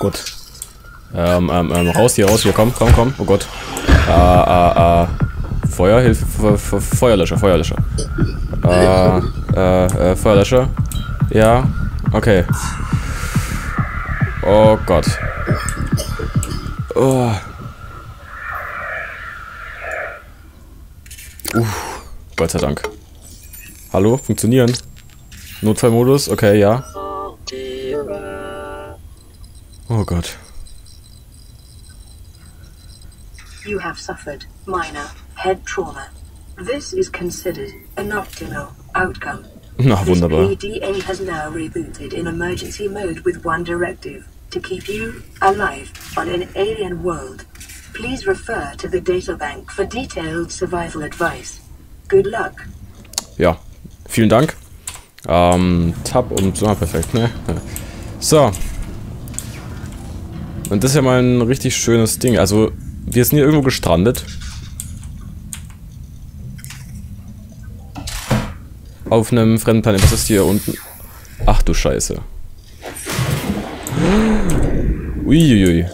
Gut. Ähm, ähm, ähm, raus hier, raus hier, komm, komm, komm. Oh Gott. Äh, äh, äh. Feuerhilfe, Feuerlöscher, Feuerlöscher. Äh, äh, äh, Feuerlöscher. Ja, okay. Oh Gott. Oh. Uff, Gott sei Dank. Hallo, funktionieren? Notfallmodus, okay, ja. Oh Gott. You have suffered minor head trauma. This is considered an optimal outcome. Na, wunderbar. This PDA has now rebooted in emergency mode with one directive to keep you alive on an alien world. Please refer to the databank for detailed survival advice. Good luck. Ja, vielen Dank. Ähm, Tab und so, perfekt, ne? So. Und das ist ja mal ein richtig schönes Ding. Also, wir sind hier irgendwo gestrandet. Auf einem fremden Planet. Was ist hier unten? Ach du Scheiße. Uiuiui.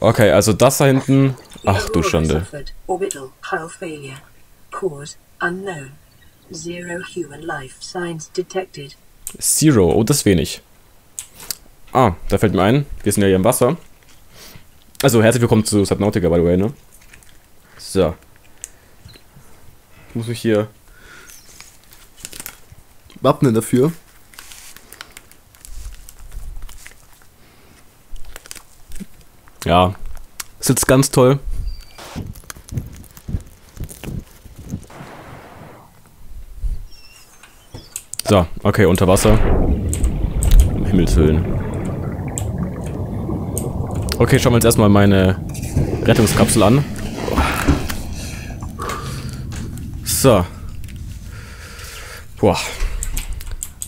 Okay, also das da hinten. Ach du Schande. Zero. Oh, das ist wenig. Ah, da fällt mir ein. Wir sind ja hier im Wasser. Also, herzlich willkommen zu Subnautica, by the way, ne? So. Ich muss mich hier wappnen dafür. Ja, sitzt ganz toll. So, okay, unter Wasser. Um Himmels Willen. Okay, schauen wir uns erstmal meine Rettungskapsel an. So. Boah.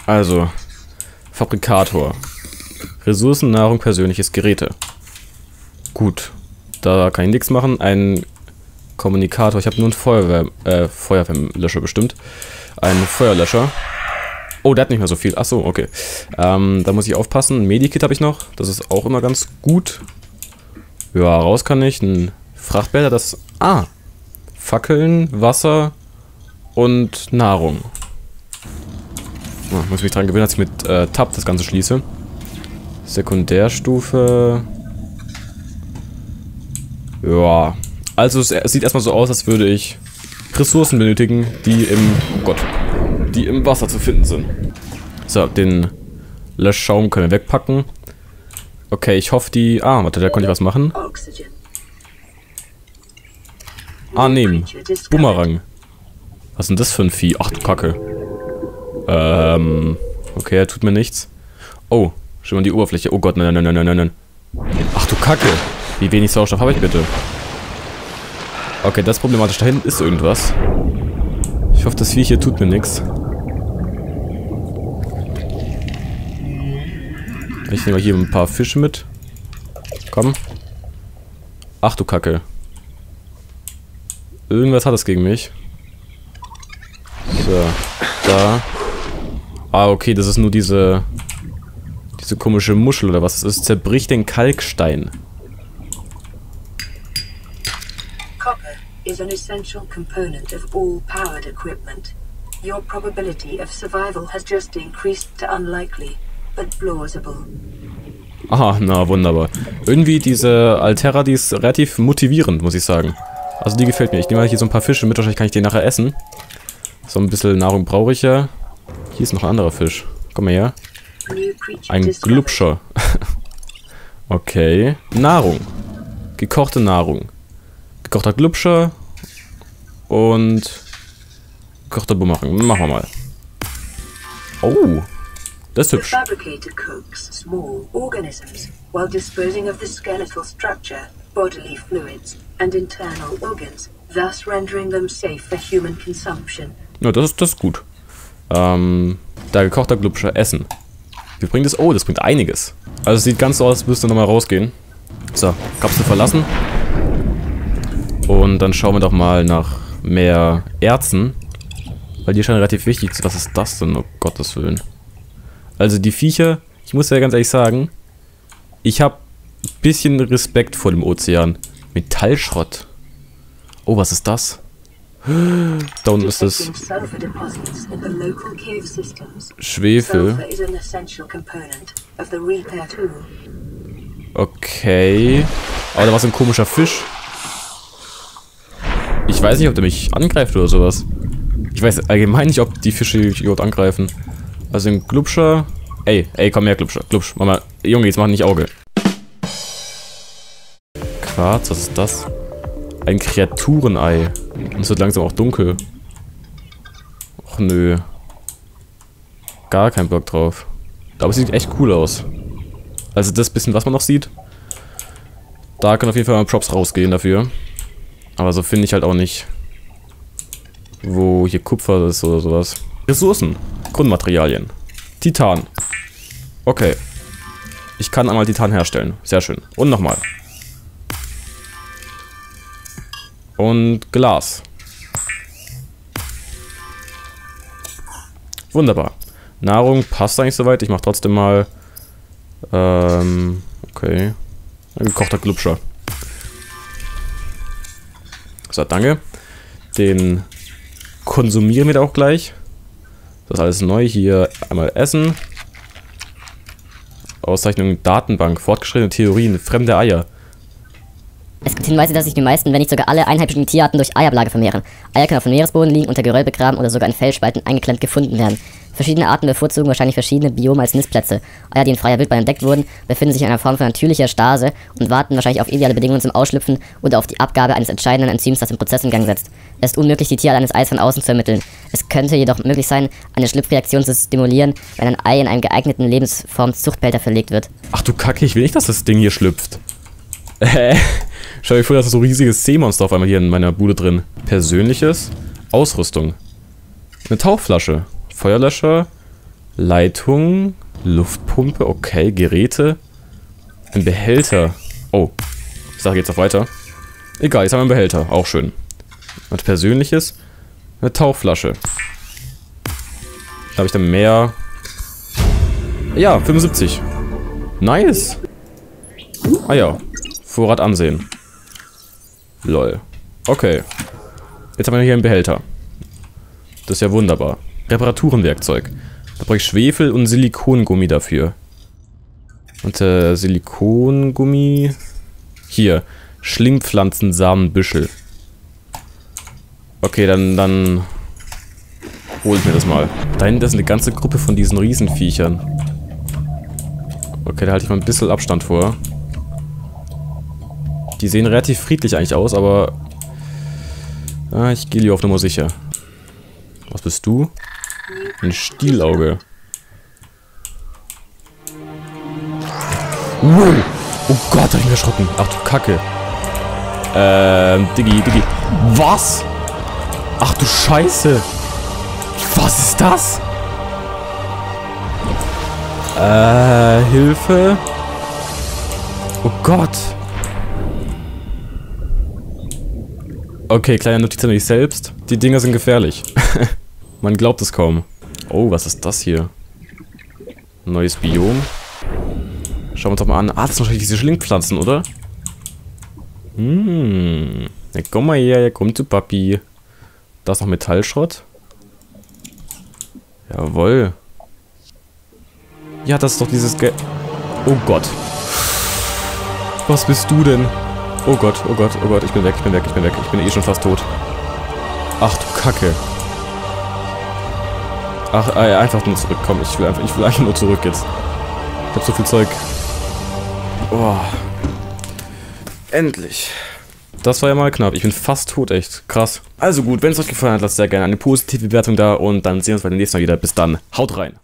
Also. Fabrikator. Ressourcen, Nahrung, persönliches Geräte. Gut. Da kann ich nichts machen. Ein Kommunikator. Ich habe nur ein Feuerwehr, äh, Feuerwehrlöscher bestimmt. Ein Feuerlöscher. Oh, der hat nicht mehr so viel. Achso, okay. Ähm, da muss ich aufpassen. Medikit habe ich noch. Das ist auch immer ganz gut. Ja, raus kann ich. Ein Frachtbehälter, das... Ah! Fackeln, Wasser und Nahrung. Oh, muss mich dran gewöhnen, dass ich mit äh, Tab das Ganze schließe. Sekundärstufe... Ja. Also es sieht erstmal so aus, als würde ich Ressourcen benötigen, die im... Oh Gott die im Wasser zu finden sind. So, den Löschschaum können wir wegpacken. Okay, ich hoffe die... Ah, warte, da konnte ich was machen. Ah, nehmen. Bumerang. Was ist denn das für ein Vieh? Ach du Kacke. Ähm... Okay, er tut mir nichts. Oh, schon mal die Oberfläche. Oh Gott, nein, nein, nein, nein, nein, nein. Ach du Kacke. Wie wenig Sauerstoff habe ich bitte? Okay, das ist problematisch. Da hinten ist irgendwas. Ich hoffe, das Vieh hier tut mir nichts. Ich nehme hier ein paar Fische mit. Komm. Ach du Kacke. Irgendwas hat es gegen mich. So. Da. Ah, okay, das ist nur diese... Diese komische Muschel oder was es ist. Zerbricht den Kalkstein. Copper is an essential component of all powered equipment. Your probability of survival has just increased to unlikely but plausible. Aha, na wunderbar. Irgendwie diese Altera, die ist relativ motivierend, muss ich sagen. Also die gefällt mir. Ich nehme mal hier so ein paar Fische mit, wahrscheinlich kann ich die nachher essen. So ein bisschen Nahrung brauche ich ja. Hier ist noch ein anderer Fisch. Komm mal her. Ein Glubscher. okay. Nahrung. Gekochte Nahrung. Gekochter Glubscher. Und gekochter Bumerang. Machen wir mal. Oh. Das ist hübsch. fabricator cooks small organisms while disposing of the skeletal structure, bodily fluids, and internal organs, thus rendering them safe for human consumption. Ja, das ist, das ist gut. Ähm, da gekochter Glubscher Essen. Wie bringt es? Oh, das bringt einiges. Also es sieht ganz so aus, als müsste nochmal rausgehen. So, Kapsel verlassen. Und dann schauen wir doch mal nach mehr Erzen. Weil die scheinen relativ wichtig zu Was ist das denn? Oh Gottes Willen. Also die Viecher, Ich muss ja ganz ehrlich sagen, ich habe ein bisschen Respekt vor dem Ozean. Metallschrott. Oh, was ist das? Da unten ist es. Schwefel. Okay. Aber da war so ein komischer Fisch. Ich weiß nicht, ob der mich angreift oder sowas. Ich weiß allgemein nicht, ob die Fische mich überhaupt angreifen. Also ein Glubscher. Ey, ey, komm her, Glubscher. Glubsch, Mama. Junge, jetzt mach nicht Auge. Quarz, was ist das? Ein Kreaturenei. Und es wird langsam auch dunkel. Och nö. Gar kein Bock drauf. Aber es sieht echt cool aus. Also das bisschen, was man noch sieht. Da können auf jeden Fall mal Props rausgehen dafür. Aber so finde ich halt auch nicht, wo hier Kupfer ist oder sowas. Ressourcen. Grundmaterialien. Titan. Okay. Ich kann einmal Titan herstellen. Sehr schön. Und nochmal. Und Glas. Wunderbar. Nahrung passt eigentlich soweit. Ich mache trotzdem mal... Ähm, okay. Ein gekochter Glubscher. So, danke. Den konsumieren wir da auch gleich. Das ist alles neu. Hier einmal Essen. Auszeichnung Datenbank. Fortgeschrittene Theorien. Fremde Eier. Es gibt Hinweise, dass sich die meisten, wenn nicht sogar alle einheimischen Tierarten durch Eiablage vermehren. Eier können auf dem Meeresboden liegen, unter Geröll begraben oder sogar in Felsspalten eingeklemmt gefunden werden. Verschiedene Arten bevorzugen wahrscheinlich verschiedene Biome als Nistplätze. Eier, die in freier Wildbahn entdeckt wurden, befinden sich in einer Form von natürlicher Stase und warten wahrscheinlich auf ideale Bedingungen zum Ausschlüpfen oder auf die Abgabe eines entscheidenden Enzyms, das den Prozess in Gang setzt. Es ist unmöglich, die Tierart eines Eis von außen zu ermitteln. Es könnte jedoch möglich sein, eine Schlüpfreaktion zu stimulieren, wenn ein Ei in einem geeigneten Lebensform-Zuchtbehälter verlegt wird. Ach du Kacke, ich will nicht, dass das Ding hier schlüpft. Äh, stell dir vor, da ist so ein riesiges Seemonster auf einmal hier in meiner Bude drin. Persönliches. Ausrüstung. Eine Tauchflasche. Feuerlöscher. Leitung. Luftpumpe. Okay, Geräte. Ein Behälter. Oh. Ich sage jetzt noch weiter. Egal, jetzt haben wir einen Behälter. Auch schön. Was Persönliches. Eine Tauchflasche. Da habe ich dann mehr. Ja, 75. Nice. Ah ja. Vorrat ansehen. Lol. Okay. Jetzt haben wir hier einen Behälter. Das ist ja wunderbar. Reparaturenwerkzeug. Da brauche ich Schwefel und Silikongummi dafür. Und äh, Silikongummi. Hier. Schlingpflanzensamenbüschel. Okay, dann, dann hol ich mir das mal. Da hinten ist eine ganze Gruppe von diesen Riesenviechern. Okay, da halte ich mal ein bisschen Abstand vor. Die sehen relativ friedlich eigentlich aus, aber... Ah, ich gehe lieber auf Nummer sicher. Was bist du? Ein Stielauge. Wow. Oh Gott, hab ich mich erschrocken. Ach du Kacke. Ähm, Diggi, Diggi. Was? Ach du Scheiße. Was ist das? Äh, Hilfe. Oh Gott. Okay, kleine Notiz an mich selbst. Die Dinger sind gefährlich. Man glaubt es kaum. Oh, was ist das hier? Neues Biom. Schauen wir uns doch mal an. Ah, das sind wahrscheinlich diese Schlingpflanzen, oder? Hm. Ja, komm mal her, komm zu Papi. Da ist noch Metallschrott. Jawohl. Ja, das ist doch dieses Ge... Oh Gott. Was bist du denn? Oh Gott, oh Gott, oh Gott, ich bin weg, ich bin weg, ich bin weg. Ich bin eh schon fast tot. Ach du Kacke. Ach, äh, einfach nur zurück. Komm, ich will einfach, ich will einfach nur zurück jetzt. Ich hab so viel Zeug. Oh. Endlich. Das war ja mal knapp. Ich bin fast tot, echt. Krass. Also gut, wenn es euch gefallen hat, lasst sehr gerne eine positive Bewertung da und dann sehen wir uns beim nächsten Mal wieder. Bis dann. Haut rein.